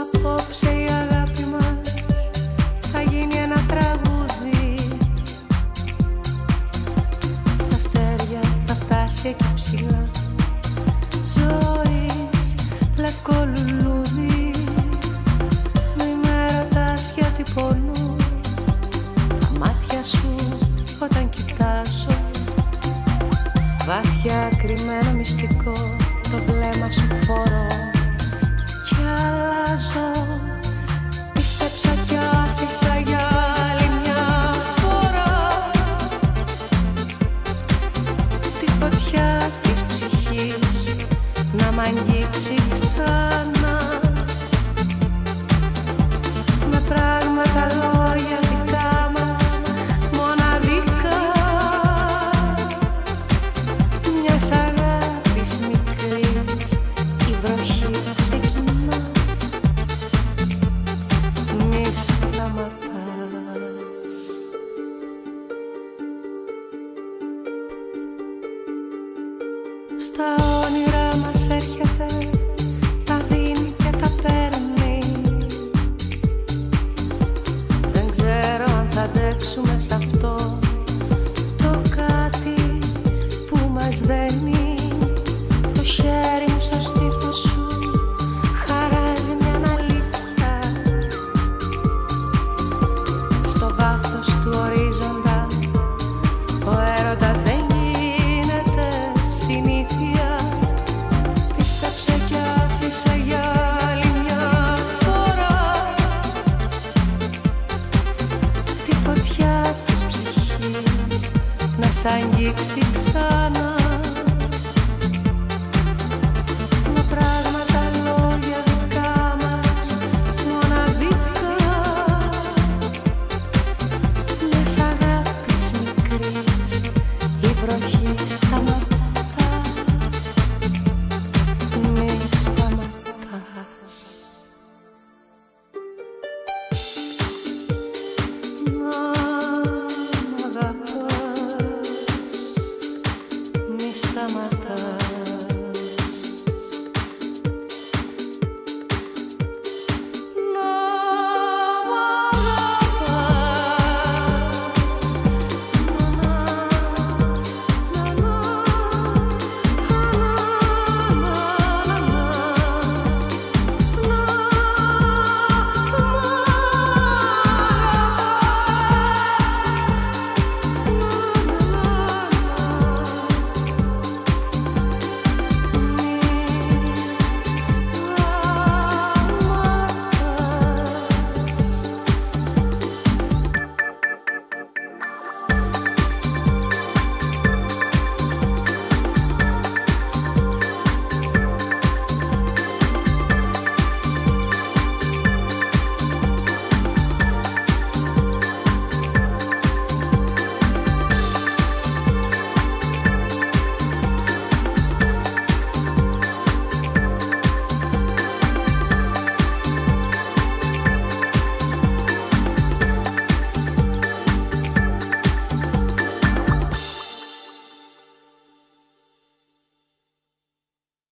Απόψε η αγάπη μας θα γίνει ένα τραγούδι. Στα αστέρια θα φτάσει εκεί ψηλά. Ζωής λευκό λουλούδι. Μη με ρωτάς Τα μάτια σου όταν κοιτάζω. Βάθια κρυμμένο μυστικό το βλέμμα σου φορώ. casa so much. αγγίξει ξανά. I must have.